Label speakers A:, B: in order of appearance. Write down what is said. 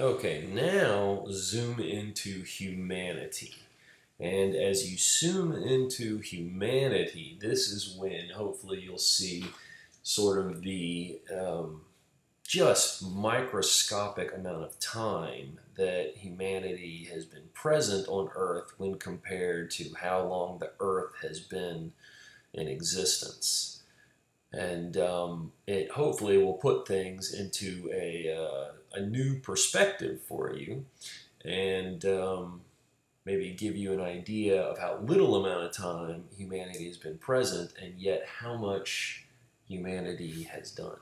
A: Okay, now zoom into humanity. And as you zoom into humanity, this is when hopefully you'll see sort of the um, just microscopic amount of time that humanity has been present on Earth when compared to how long the Earth has been in existence and um, it hopefully will put things into a, uh, a new perspective for you and um, maybe give you an idea of how little amount of time humanity has been present and yet how much humanity has done.